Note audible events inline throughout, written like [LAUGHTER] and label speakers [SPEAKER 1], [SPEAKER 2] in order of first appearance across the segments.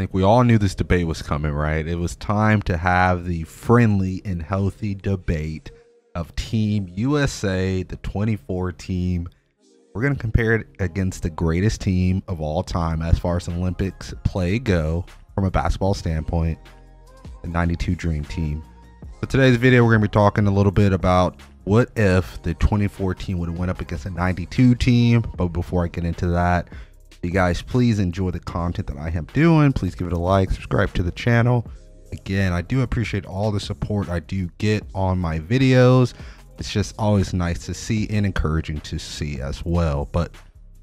[SPEAKER 1] think we all knew this debate was coming, right? It was time to have the friendly and healthy debate of Team USA, the 24 team. We're going to compare it against the greatest team of all time as far as Olympics play go from a basketball standpoint, the 92 Dream Team. So today's video, we're going to be talking a little bit about what if the 2014 would have went up against a 92 team. But before I get into that, you guys please enjoy the content that I am doing. Please give it a like, subscribe to the channel. Again, I do appreciate all the support I do get on my videos. It's just always nice to see and encouraging to see as well. But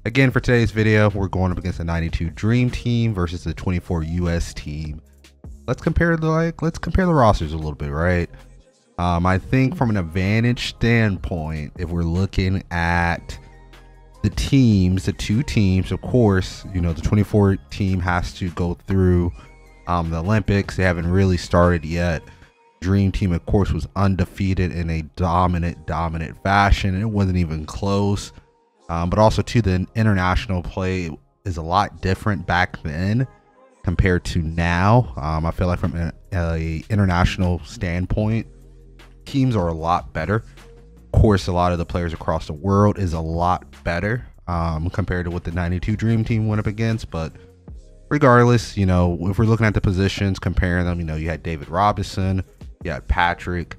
[SPEAKER 1] again, for today's video, we're going up against the 92 Dream Team versus the 24 US team. Let's compare the like let's compare the rosters a little bit, right? Um, I think from an advantage standpoint, if we're looking at the teams, the two teams, of course, you know, the 24 team has to go through um, the Olympics. They haven't really started yet. Dream Team, of course, was undefeated in a dominant, dominant fashion. It wasn't even close. Um, but also, to the international play is a lot different back then compared to now. Um, I feel like from an international standpoint, teams are a lot better course, a lot of the players across the world is a lot better um, compared to what the 92 Dream Team went up against. But regardless, you know, if we're looking at the positions, comparing them, you know, you had David Robinson, you had Patrick,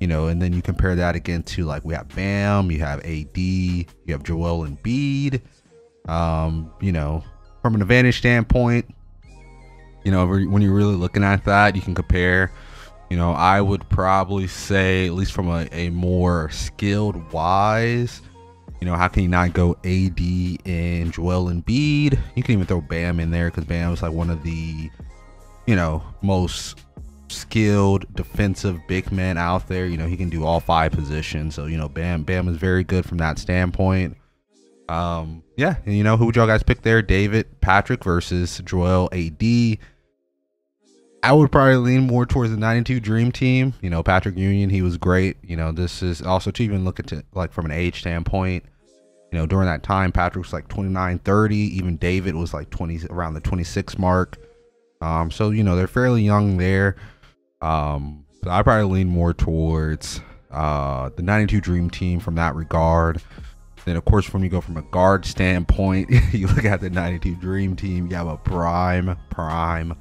[SPEAKER 1] you know, and then you compare that again to like we have Bam, you have AD, you have Joel Embiid. Um, you know, from an advantage standpoint, you know, when you're really looking at that, you can compare you know, I would probably say, at least from a, a more skilled wise, you know, how can you not go AD and Joel Embiid? You can even throw Bam in there because Bam is like one of the, you know, most skilled defensive big men out there. You know, he can do all five positions. So, you know, Bam Bam is very good from that standpoint. Um, yeah, and you know, who would y'all guys pick there? David Patrick versus Joel AD. I would probably lean more towards the 92 Dream Team. You know, Patrick Ewing, he was great. You know, this is also to even look at it like from an age standpoint. You know, during that time, Patrick was like 29, 30. Even David was like 20, around the 26 mark. Um, so, you know, they're fairly young there. Um, so I probably lean more towards uh, the 92 Dream Team from that regard. Then, of course, when you go from a guard standpoint, [LAUGHS] you look at the 92 Dream Team, you have a prime, prime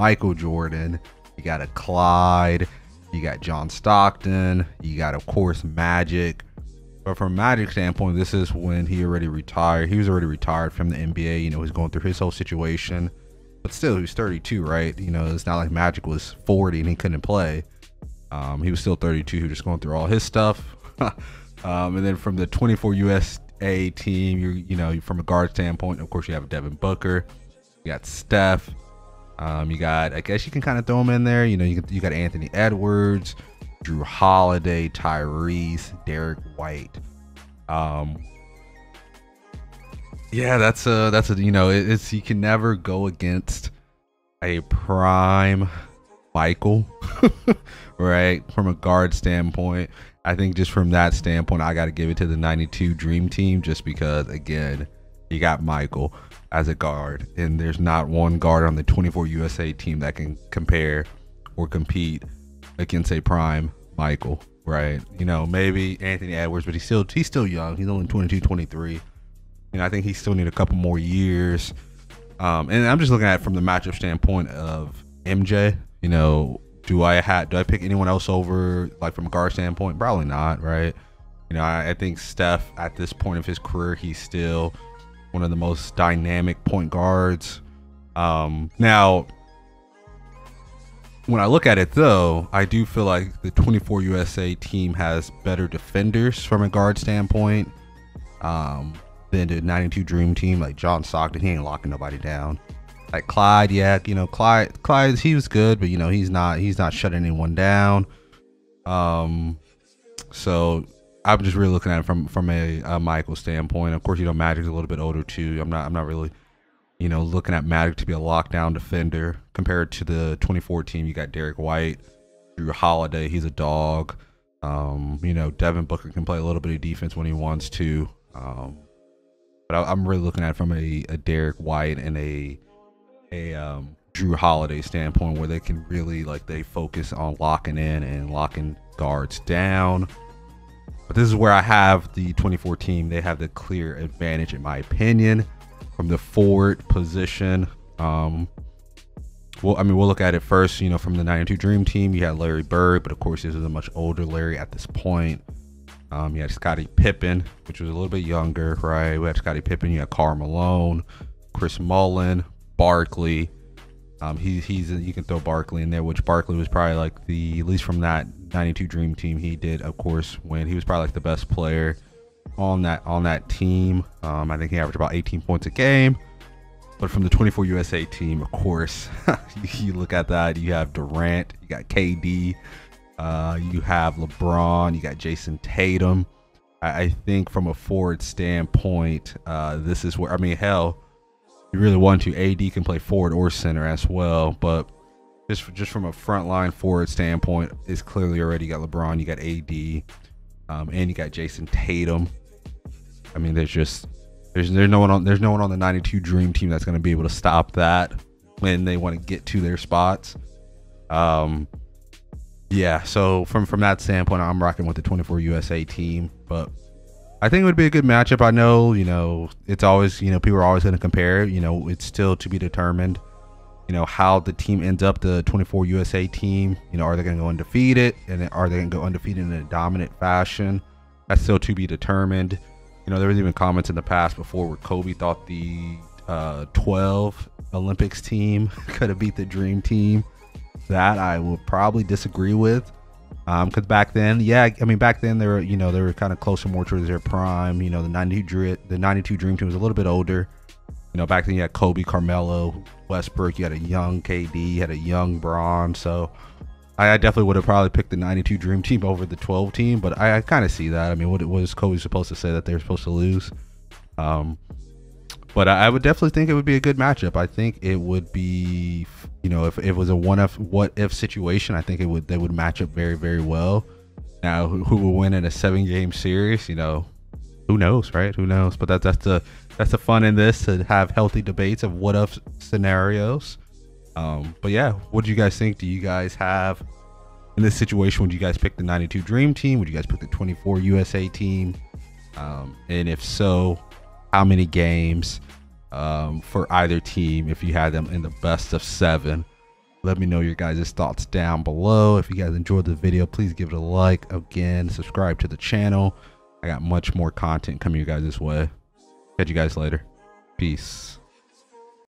[SPEAKER 1] Michael Jordan, you got a Clyde, you got John Stockton, you got of course Magic. But from Magic standpoint, this is when he already retired. He was already retired from the NBA. You know, he's going through his whole situation. But still, he was 32, right? You know, it's not like Magic was 40 and he couldn't play. Um, he was still 32. He was just going through all his stuff. [LAUGHS] um, and then from the 24 USA team, you you know, from a guard standpoint, of course, you have Devin Booker, you got Steph, um, you got, I guess you can kind of throw them in there. You know, you, you got Anthony Edwards, Jrue Holiday, Tyrese, Derrick White. Um, yeah, that's a that's a you know it, it's you can never go against a prime Michael, [LAUGHS] right? From a guard standpoint, I think just from that standpoint, I got to give it to the '92 Dream Team just because again, you got Michael as a guard, and there's not one guard on the 24 USA team that can compare or compete against a prime Michael, right? You know, maybe Anthony Edwards, but he's still he's still young. He's only 22, 23. You know, I think he still need a couple more years. Um, and I'm just looking at it from the matchup standpoint of MJ. You know, do I have do I pick anyone else over like from a guard standpoint? Probably not, right? You know, I, I think Steph at this point of his career, he's still one of the most dynamic point guards. Um, now, when I look at it though, I do feel like the 24 USA team has better defenders from a guard standpoint um, than the 92 Dream team. Like John Stockton, he ain't locking nobody down. Like Clyde, yeah, you know Clyde, Clyde, he was good, but you know he's not he's not shutting anyone down. Um, so I'm just really looking at it from from a, a Michael standpoint. Of course, you know Magic's a little bit older too. I'm not I'm not really, you know, looking at Magic to be a lockdown defender compared to the 2014. You got Derrick White, Jrue Holiday. He's a dog. Um, you know, Devin Booker can play a little bit of defense when he wants to. Um, but I, am really looking at it from a, a Derrick White and a a um, Jrue Holiday standpoint, where they can really like they focus on locking in and locking guards down. But this is where I have the 24 team. They have the clear advantage, in my opinion, from the forward position. Um, well, I mean, we'll look at it first. You know, from the 92 Dream Team, you had Larry Bird, but of course, this is a much older Larry at this point. Um, you had Scottie Pippen, which was a little bit younger, right? We had Scottie Pippen. You had Karl Malone, Chris Mullin, Barkley. Um, he, he's you can throw Barkley in there, which Barkley was probably like the at least from that 92 Dream Team. He did, of course, when he was probably like the best player on that on that team. Um, I think he averaged about 18 points a game. But from the 24 USA team, of course, [LAUGHS] you look at that. You have Durant, you got KD, uh, you have LeBron, you got Jayson Tatum. I, I think from a forward standpoint, uh, this is where I mean, hell, you really want to. AD can play forward or center as well, but just just from a frontline forward standpoint, it's clearly already got LeBron, you got AD, um, and you got Jayson Tatum. I mean, there's just there's there's no one on there's no one on the 92 Dream Team that's going to be able to stop that when they want to get to their spots. Um, yeah. So from from that standpoint, I'm rocking with the 24 USA team, but I think it would be a good matchup. I know you know it's always you know people are always going to compare. You know it's still to be determined. You know how the team ends up, the 24 USA team. You know are they going to go undefeated, and are they going to go undefeated in a dominant fashion? That's still to be determined. You know, there was even comments in the past before where Kobe thought the uh, 12 Olympics team [LAUGHS] could have beat the Dream Team. That I would probably disagree with. Um, because back then, yeah, I mean, back then they were, you know, they were kind of closer more towards their prime. You know, the 92 Dream, the 92 Dream Team was a little bit older. You know, back then you had Kobe, Carmelo, Westbrook. You had a young KD, you had a young Bron. So I, definitely would have probably picked the 92 Dream Team over the 12 team, but I, I kind of see that. I mean, what was Kobe supposed to say that they were supposed to lose? Um, but I, I, would definitely think it would be a good matchup. I think it would be, you know, if, if it was a one if what if situation, I think it would they would match up very very well. Now, who, who will win in a seven game series? You know, who knows, right? Who knows? But that's that's the that's the fun in this to have healthy debates of what if scenarios. Um, but yeah, what do you guys think? Do you guys have in this situation? Would you guys pick the 92 Dream Team? Would you guys pick the 24 USA team? Um, and if so, how many games um, for either team if you had them in the best of seven? Let me know your guys' thoughts down below. If you guys enjoyed the video, please give it a like. Again, subscribe to the channel. I got much more content coming you guys this way. Catch you guys later. Peace.